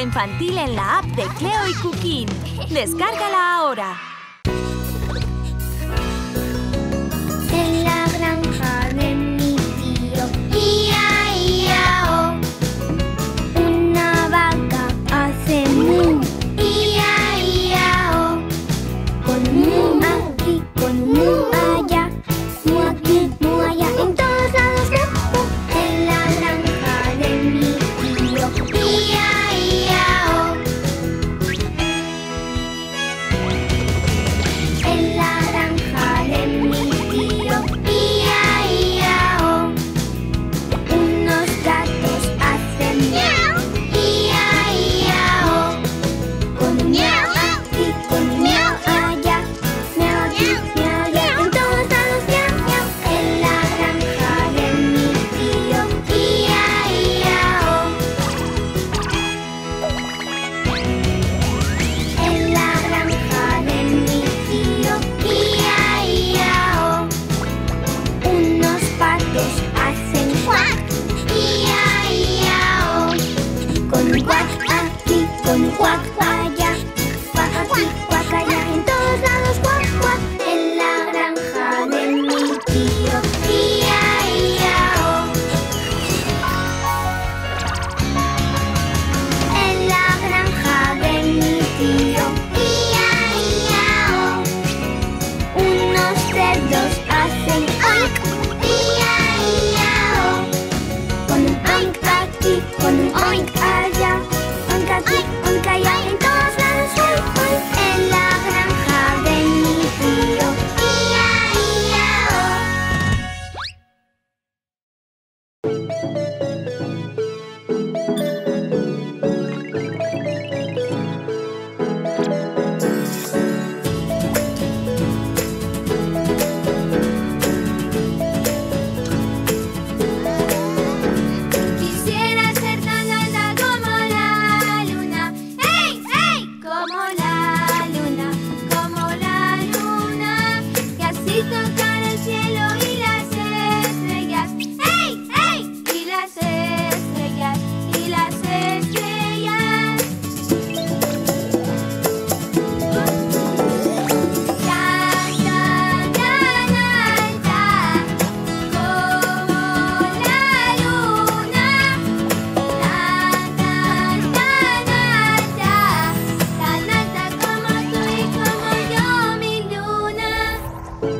infantil en la app de Cleo y Cooking. Descárgala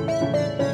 Música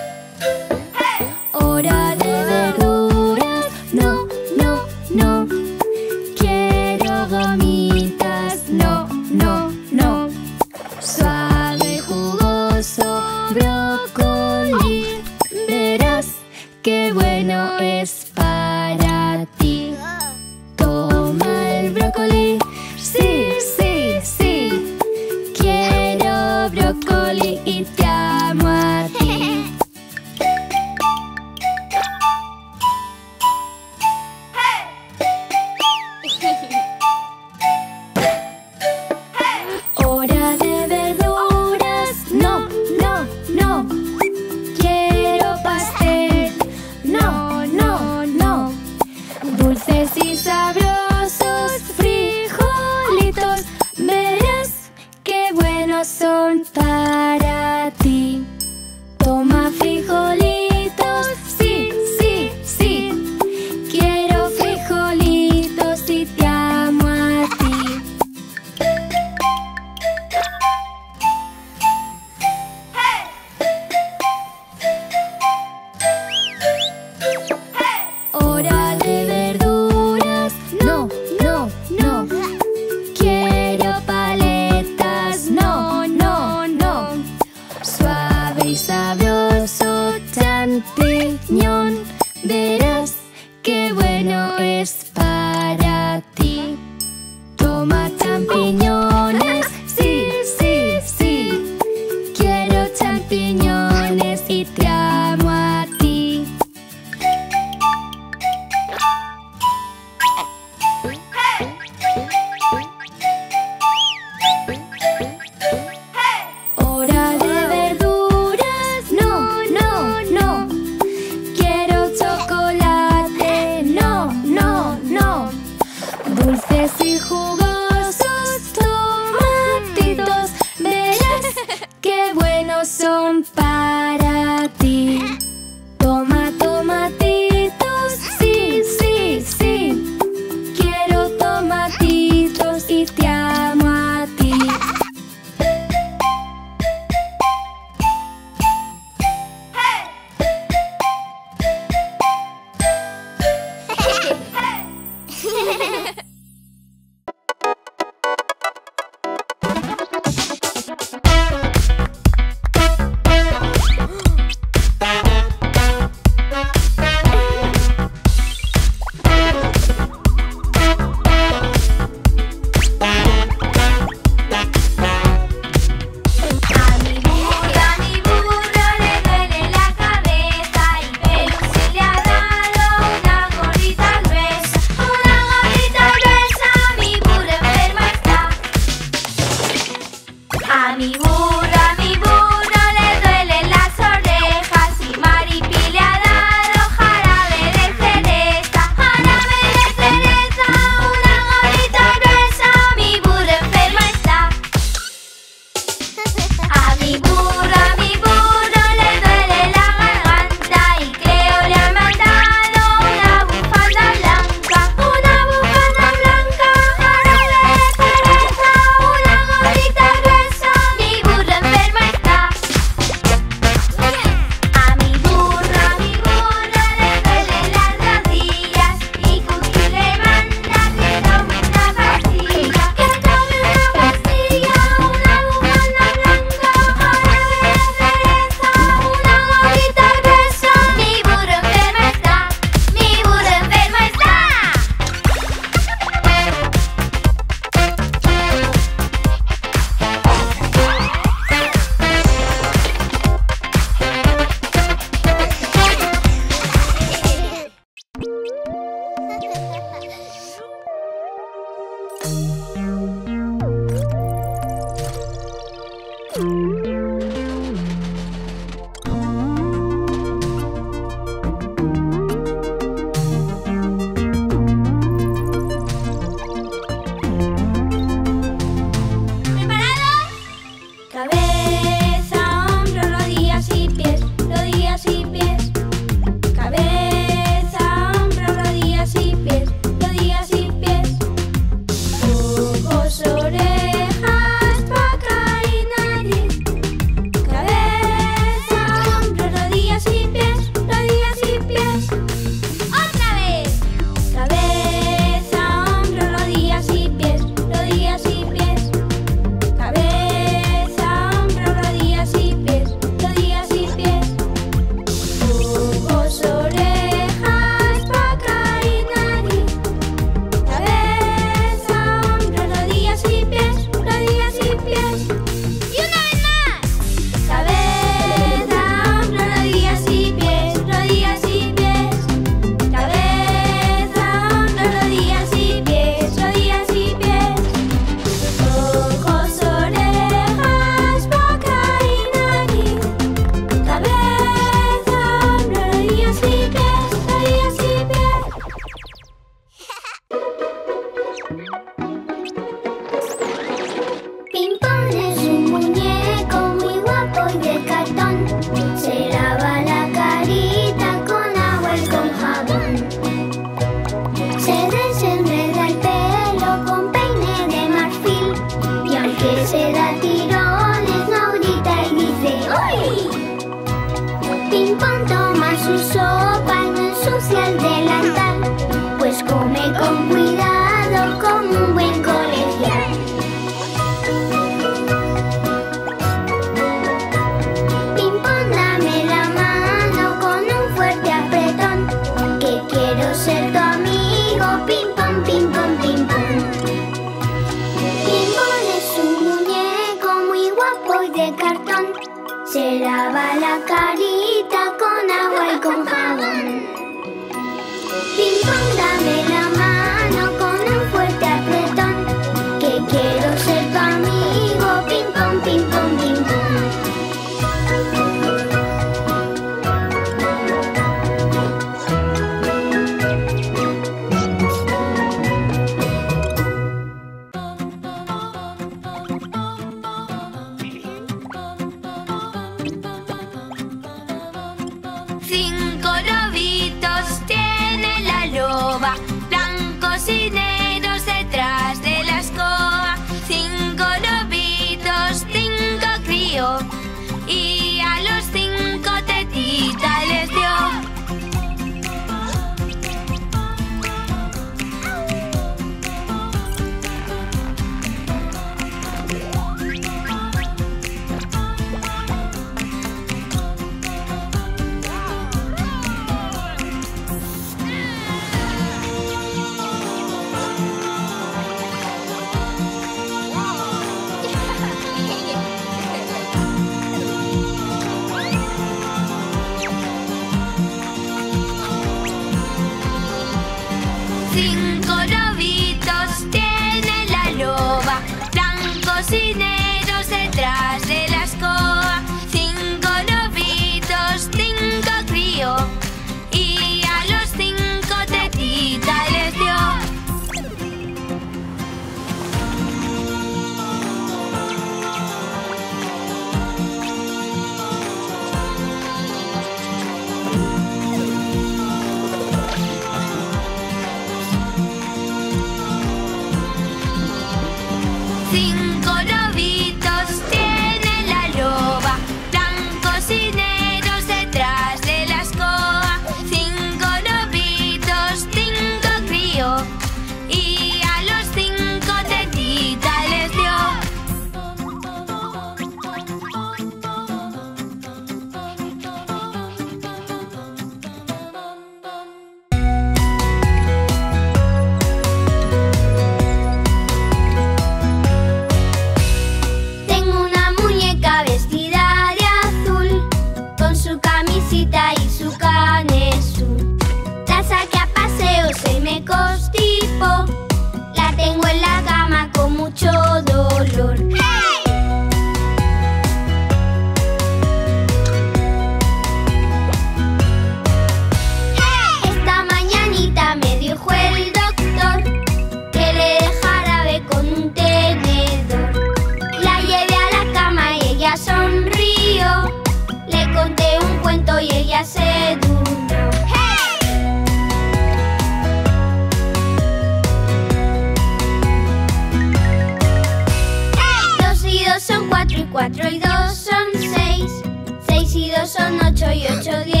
Llámense las tablas de multiplicar.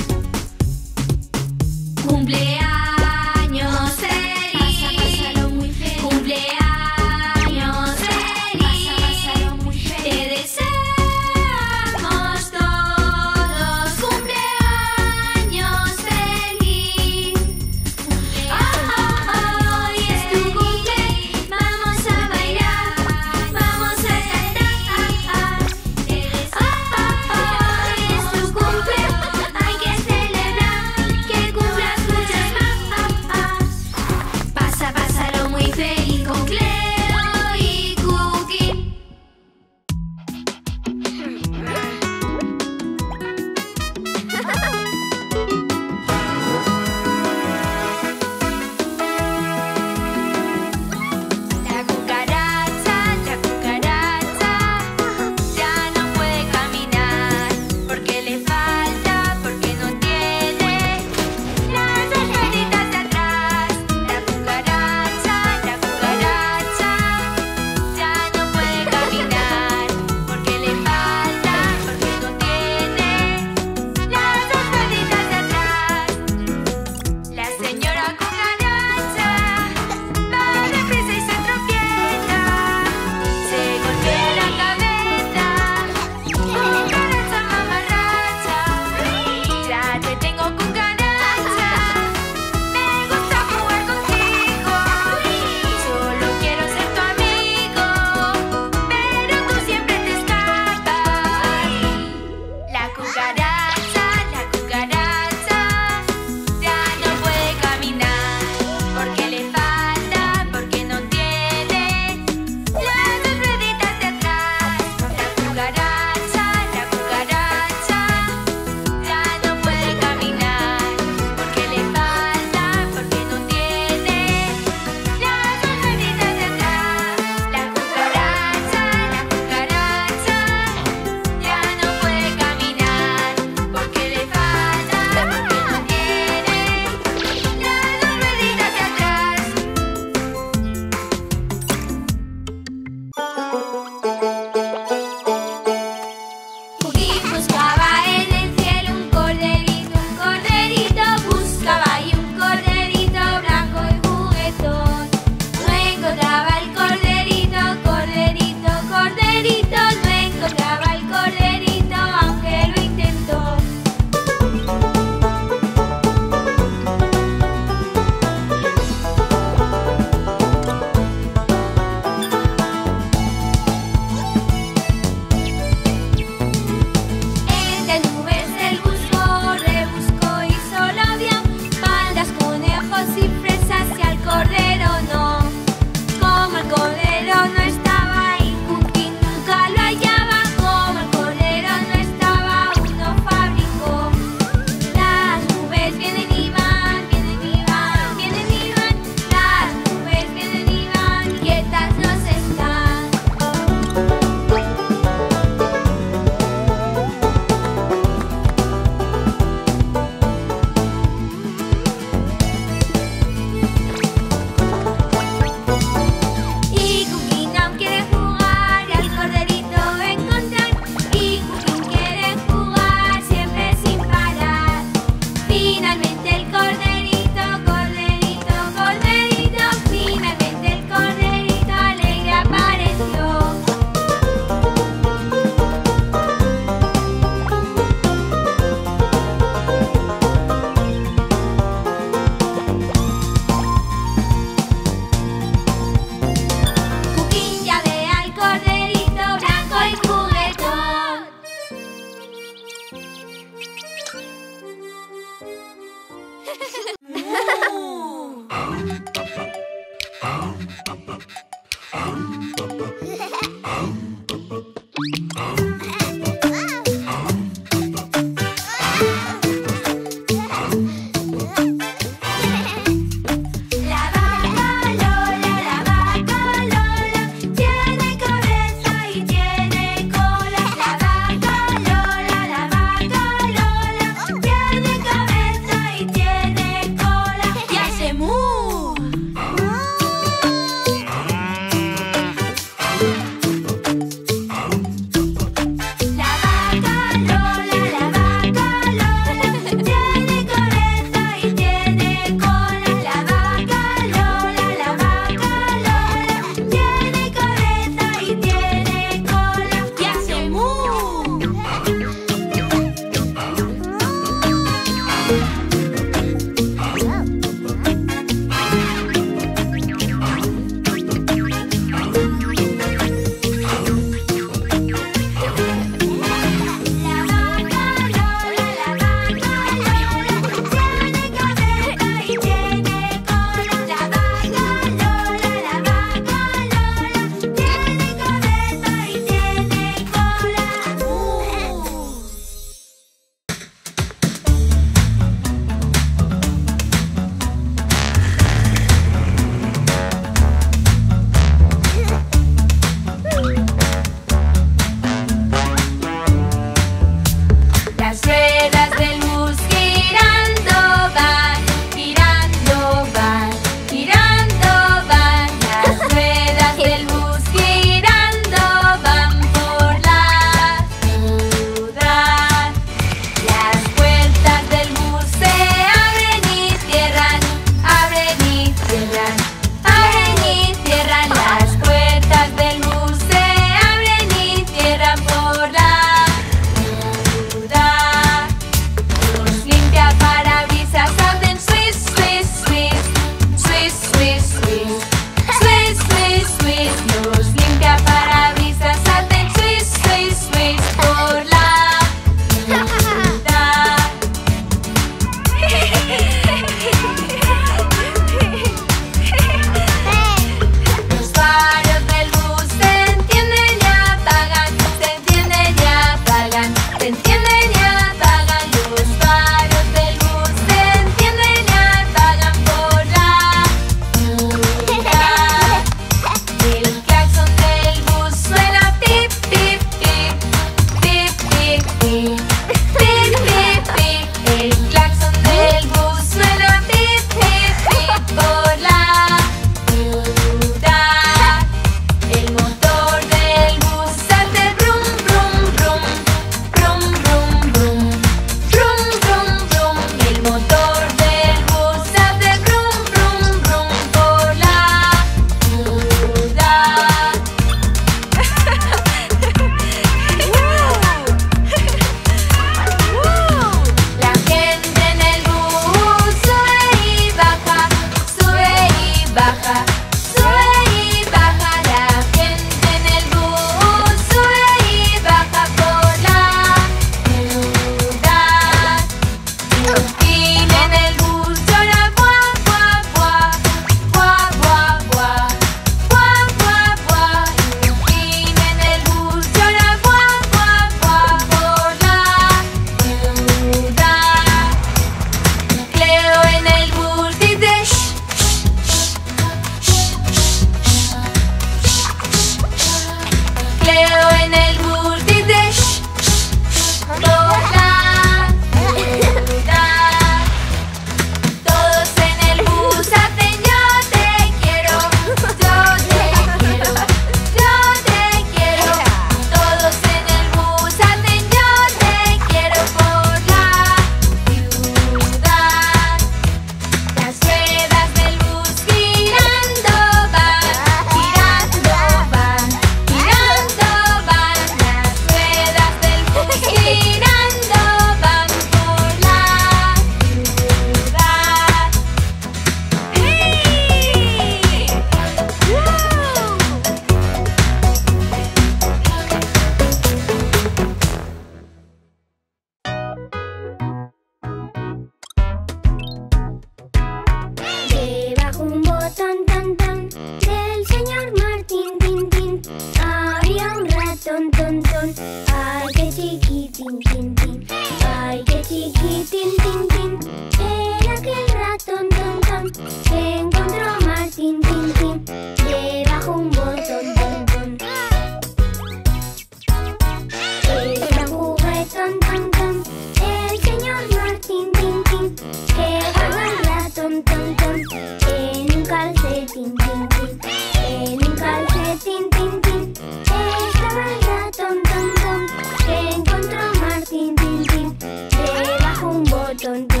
don't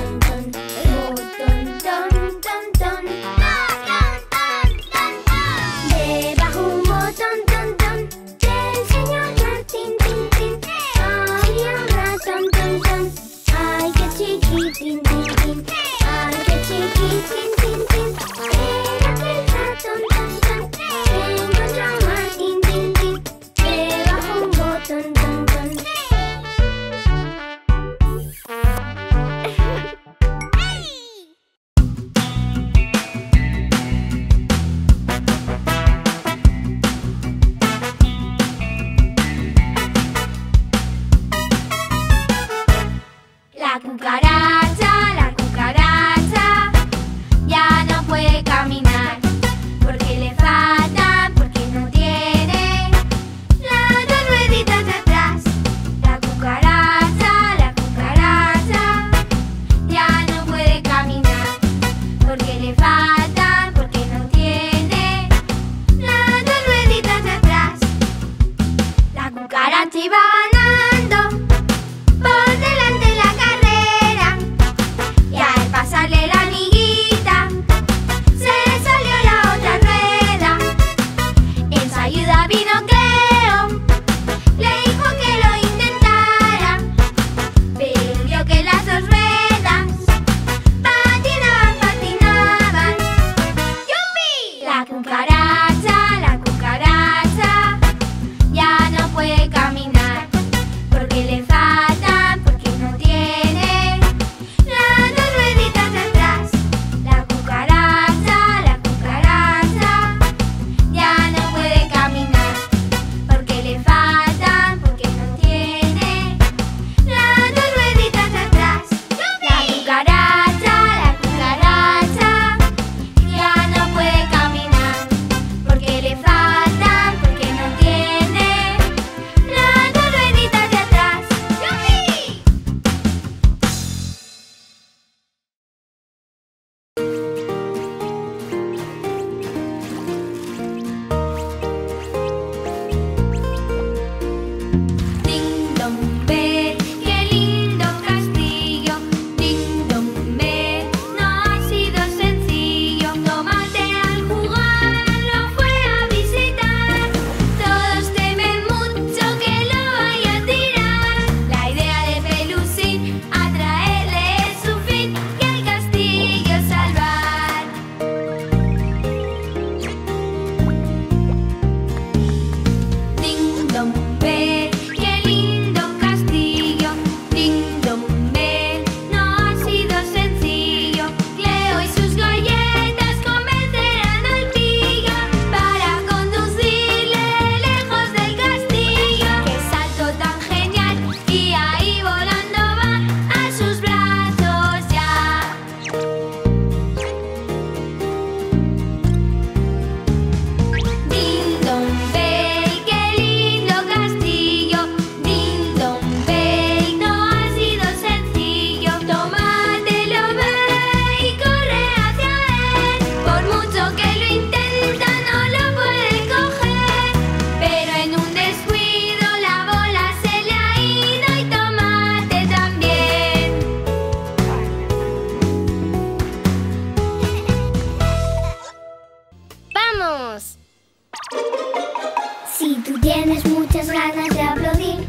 ganas de aplaudir,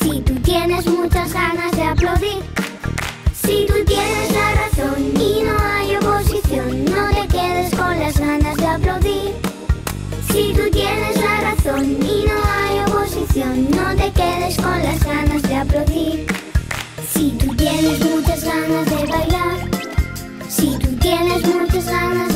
si tú tienes muchas ganas de aplaudir, si tú tienes la razón y no hay oposición, no te quedes con las ganas de aplaudir. Si tú tienes la razón y no hay oposición, no te quedes con las ganas de aplaudir. Si tú tienes muchas ganas de bailar, si tú tienes muchas ganas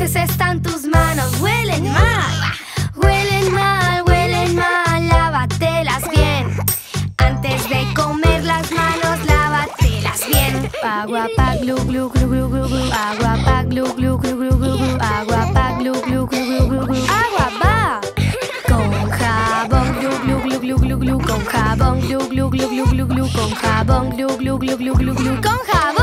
están tus manos, huelen mal. Huelen mal, huelen mal, lávatelas bien. Antes de comer las manos, lávatelas bien. Agua pa glu glu glu glu glu glu. Agua pa glu glu glu glu glu glu. Agua pa glu glu glu glu glu glu. Agua pa. Con jabón glu glu glu glu glu glu. Con jabón glu glu glu glu glu glu. Con jabón glu glu glu glu glu glu. Con jabón.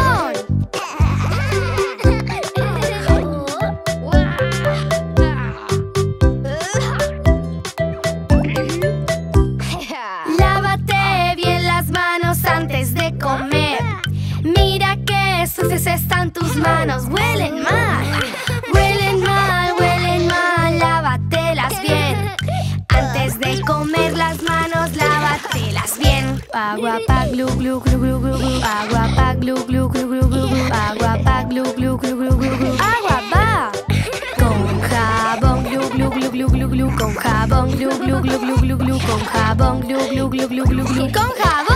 Конха бон глю глю глю глю глю глю конха бон глю глю глю глю глю глю конха бон